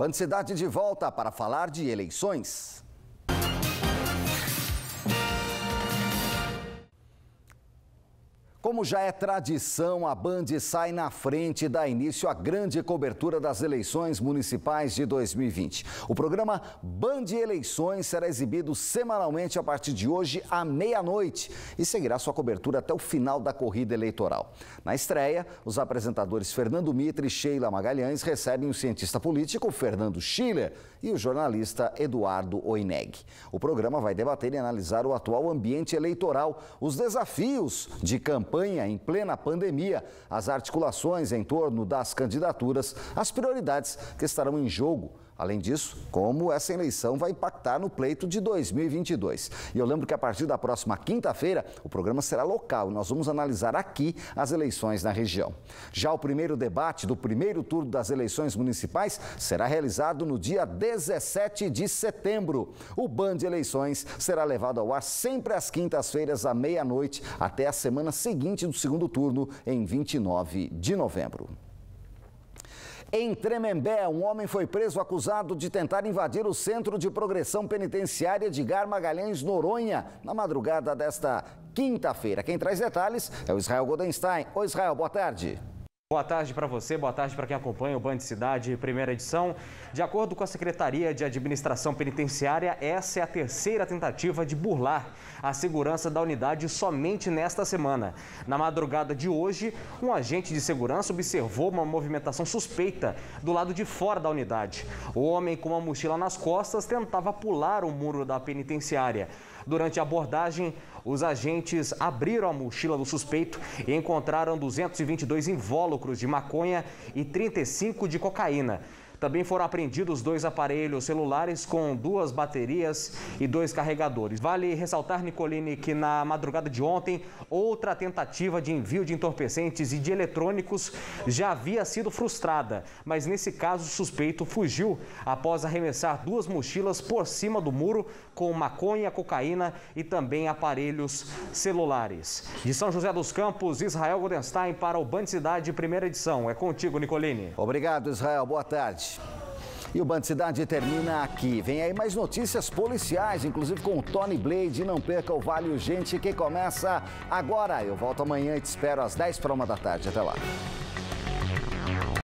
Band Cidade de volta para falar de eleições. Como já é tradição, a Band sai na frente e dá início à grande cobertura das eleições municipais de 2020. O programa Band Eleições será exibido semanalmente a partir de hoje à meia-noite e seguirá sua cobertura até o final da corrida eleitoral. Na estreia, os apresentadores Fernando Mitre e Sheila Magalhães recebem o cientista político Fernando Schiller e o jornalista Eduardo Oineg. O programa vai debater e analisar o atual ambiente eleitoral, os desafios de campanha em plena pandemia, as articulações em torno das candidaturas, as prioridades que estarão em jogo Além disso, como essa eleição vai impactar no pleito de 2022. E eu lembro que a partir da próxima quinta-feira, o programa será local e nós vamos analisar aqui as eleições na região. Já o primeiro debate do primeiro turno das eleições municipais será realizado no dia 17 de setembro. O Band de Eleições será levado ao ar sempre às quintas-feiras à meia-noite até a semana seguinte do segundo turno, em 29 de novembro. Em Tremembé, um homem foi preso acusado de tentar invadir o Centro de Progressão Penitenciária de Gar Magalhães, Noronha, na madrugada desta quinta-feira. Quem traz detalhes é o Israel Goldenstein. Oi, Israel, boa tarde. Boa tarde para você, boa tarde para quem acompanha o Band Cidade, primeira edição. De acordo com a Secretaria de Administração Penitenciária, essa é a terceira tentativa de burlar a segurança da unidade somente nesta semana. Na madrugada de hoje, um agente de segurança observou uma movimentação suspeita do lado de fora da unidade. O homem com uma mochila nas costas tentava pular o muro da penitenciária. Durante a abordagem, os agentes abriram a mochila do suspeito e encontraram 222 invólucros de maconha e 35 de cocaína. Também foram apreendidos dois aparelhos celulares com duas baterias e dois carregadores. Vale ressaltar, Nicoline, que na madrugada de ontem, outra tentativa de envio de entorpecentes e de eletrônicos já havia sido frustrada, mas nesse caso o suspeito fugiu após arremessar duas mochilas por cima do muro com maconha, cocaína e também aparelhos celulares. De São José dos Campos, Israel Goldenstein para o Band Cidade, primeira edição. É contigo, Nicoline. Obrigado, Israel. Boa tarde. E o Band Cidade termina aqui. Vem aí mais notícias policiais, inclusive com o Tony Blade. Não perca o Vale Urgente que começa agora. Eu volto amanhã e te espero às 10 para uma da tarde. Até lá.